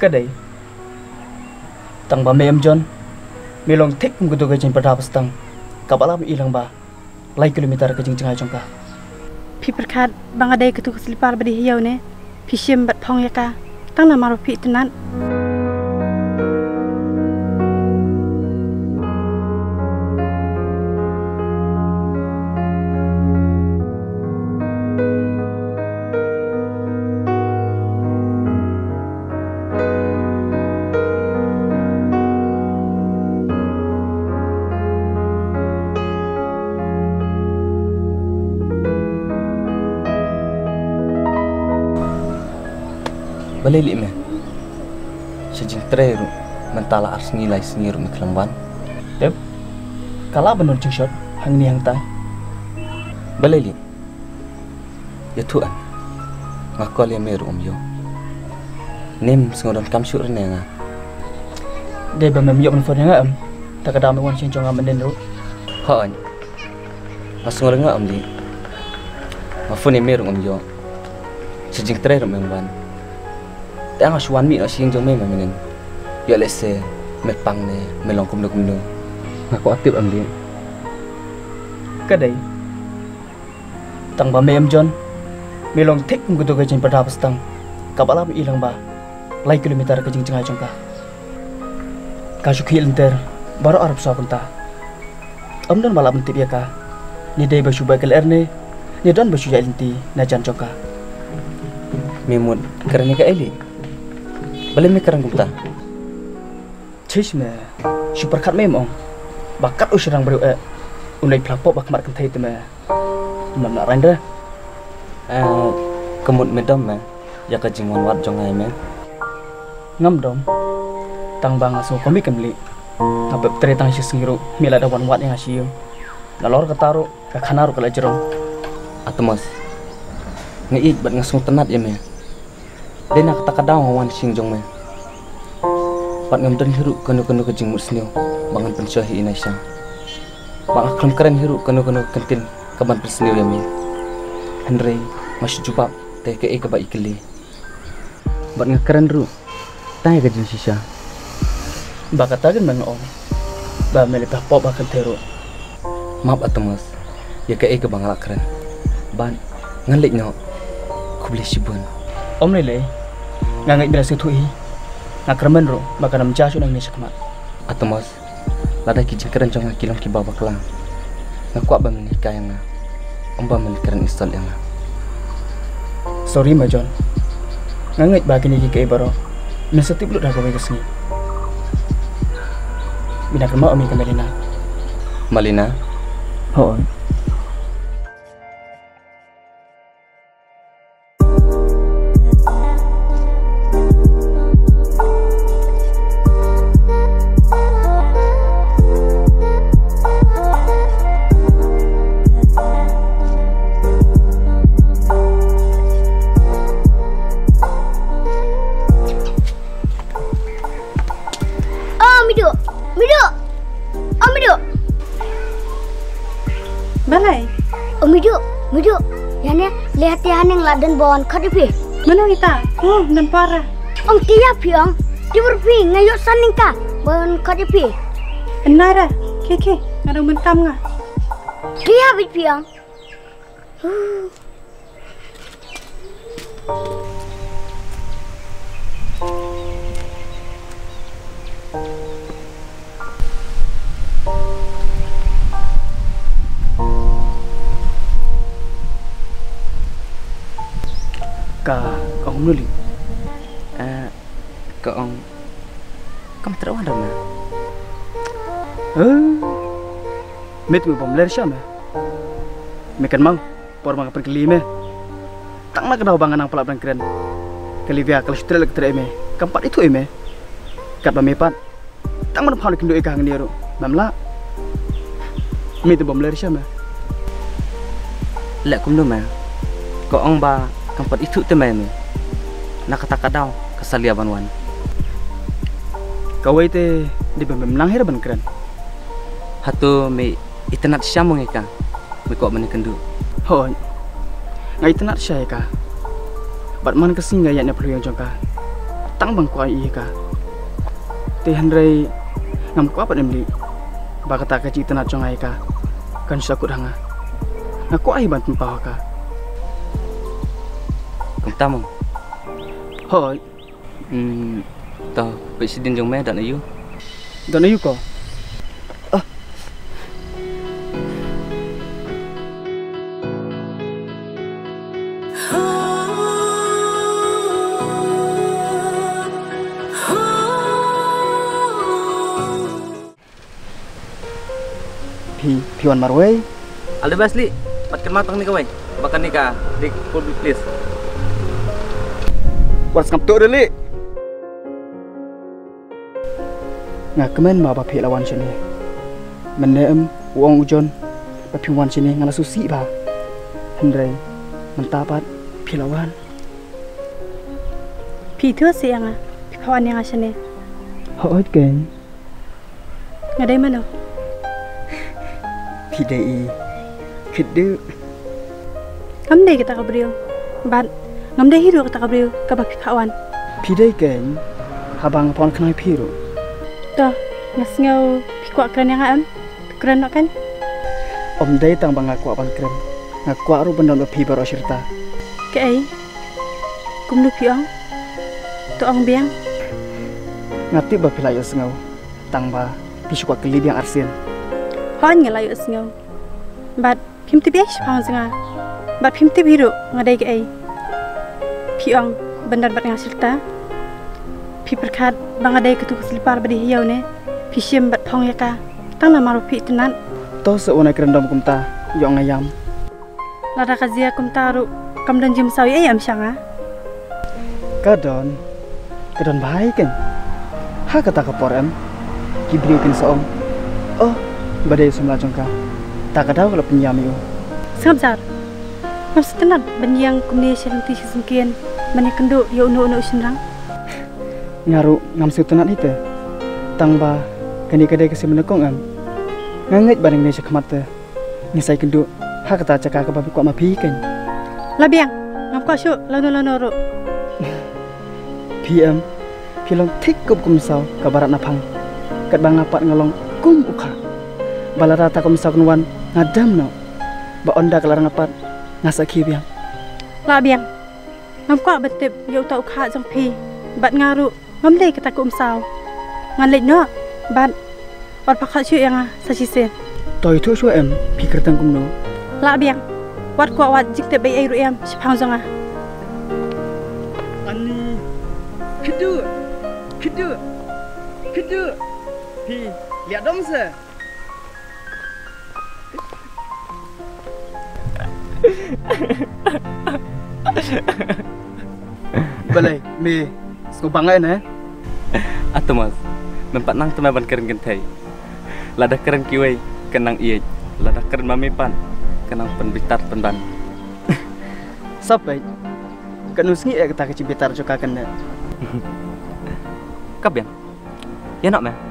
Kadai, tang ba mem jon milong tik mung gudu gajin pertap stang kapalam ilang ba lai kilometer ke jing jingai jongka pi perkat bangadai ketu keslipar badi hiau ne pishim bat ya ka tang na maro pi tunan li me. Siya jing treru. Mentala ars ngilay sengiru mi kelamban. Dep. Kala benur jing shot. Hang ni hang tai. Balay li. Ya tuan. Ngakol ya meru om yo. Nim sengodan kam syur ne nga. Dei ba mem yok men fon nga am. Tak ada me wan shin jong am nen ru. Ha an. Mas ngorang nga om li. Mafun ya meru om yo. Siya jing treru mi mi asing jong me maminen. Ya lese me pang ne me long kum kum no. Ngako atip am li. Kadai. Tang ba mem John. Milong tik kum kudu gajin pada pastang. Kapalam ilang ba. Lai kilometer ke jing jing ai jongka. Kasuk hil enter. Baru Arab sa kunta. Om don malam tip ya ka. Ni dei ba shuba kel erne. Ni don ba shu ya na jan jongka. Memut kerana ka eli. Balay me kerang kumta. Chish me. Super kat mem ong. Bakat usirang baru eh. Unai plapok bak mar kan thai te me. Nam na randa. Eh, kemut medom me. Ya ka wat jong ai me. ngam dom tang bang aso komi kemli ngabep tre tang shi singiru mila da wan wat yang asiyo nalor kataro ka khanaru kala jerong Atmas. Ngi bat ngasung tenat ya me. Dena kata kadang wan sing jong me. Pat ngam dan hiru kanu kanu ke jingmut snio. Bangan pensyahi ina syang. Bang aklam keren hiru kanu kanu kentin kaban pensnio ya me. Henry masih jumpa teh ke e ke ba ikili. Bat ngakeren ru. Tanya ke jing sisa. bakatagan mang ong ba mele pa po bakal tero Maaf Atmas. Ya ke e ke bang keren. Ban ngalik no. Kubli sibun. om lele ngangai bila se thui ngakramen ro bakal nam chasu nang ni sakmat Atmas. Lada ki jing keren jong kilang ki baba kelang. Ngakuat ba menikah yang na. Om ba menikah install yang na. sorry ma john ngangai ba kini ki ke baro me seti blu da ko me kesni bina kema omi kamelina Malina. ho Oh, balai Oh, Mido. Mido. Yani lihat ya yang laden bawan kadipi. mana kita oh dan parah Om kia piang. Di berpi ngayok saning ka bawan kadipi. enara keke ngarang bentam nga Kia bit piang. Ka ka hum nuli. Eh, ke ong. Kamu terawan dah na. eh met mi bom ler me kan mau por mga perkeli me. Tang na kadaw bangan ang palap ng kren kalivia kal shutrel k tre me. Kampat itu me. Kat ba me pat. Tang man phal kindo ikang ni ro. Mamla me tu bom ler shame Lek kum ma. Ke ong ba kampat itu te me. Nakata kadaw kasaliaban wan. kawai te di ba mem lang hera ban kren Hatu me itenat syamong ika. Me ko man kendu. ho ngai tenat syai ka bat man ka singa ya ne plu yang jongka tang bang kuai iya ka te handrai ngam kuah apa nemli ba kata ka cik tanat chong ai ka kan sakut hanga ngaku ai ban tempah ka Kum tamang. hoi Hmm. Tao, presiden jong me dan ayu. don ayu ko pi piwan marway Alda basli. Pat kan matang ni kawai. Bakan nikah di public place. was ngap tu dele nga kemen ma ba phi lawan sini men ne em wong ujon ba phi wan sini ngala susi ba hendrai mentapat phi lawan พี่เทือเสี วัดสังตัวเดลิงาเมื่มาบัพเพลวันชนีมันเนิ่มวงอุจนบัพเพวันชนีงานสุสีบาฮันเรมันตาปัดเพลวันพี่เทือเสียงอะพี่พวันยังชนีฮอดเก่งงาได้มั้เนาะพี่ได้คิดดื้อคำเด็กตากระเรียวบัด ngam dai hiru kata kabriu kabak kawan. Pidai ken habang pon kenai piru ta ngas ngau pikwa kren yang am kren kan? Om dai tang bang aku apan kren aku aru bendon pi baro serta. Kei kum lu piang to ang biang? Ngati ba pilayo sngau tang ba pisukwa kelib yang arsin hon ngelayo sngau bat pimti bes pang zinga bat pimti biru ngadai kei พี่อ๋องบันดาลบัดงาสิลตาพี่ประคาดบางได้กระตุกสลิปาร์บดีเฮียวเนี่ยพี่เชียมบัดพองยากาตั้งนามารุพี่ตนัน to se una krendom kumta yong ayam Lada kazia kum taru kam dan jim sawi ayam syanga. kadon kadon bahai kan ha kata ka porem kibriu kin soom oh badai sumla jongka tak ada kalau penyam yo Sangap zar. Ngam setenat banyang kum ni syaranti singkian mani kendo ya uno uno usinrang. ngaru ngam su tunat ite tang ba kani kadai ke simena kong am ngangit bareng ne sekmate ngisai kendu ha kata caka ka babi kwa ma pi kan Labiang. Ngam kau syuk lano ro. pm pilong tik kup kum sau ka barat napang kat bang apat ngalong kum ukha balara ta kum sau kunwan ngadam no ba onda kalarang apat ngasa kibiang Labiang. Ngam kau betip ya utau kha jang pi. Bat ngaru ngam le kata kum saw. Ngan lek no. Bat Wat pakhat syuk yang ah sasisen. toy thu shua em pi kertang kum no Labiang. Wat kuat wat jik te bay ai ru em sipang jang ah. ani kedu kedu kedu pi lihat dong se Balai, mi, bangai ne? Atau mas. Mempat nang tu ban keren gentai. Lada keren kiwai kenang iya. Lada keren mami pan. Kenang penbitar penban. Sampai, kan usngi ya kita kecil betar juga kan ne? Kabian. Ya nak meh.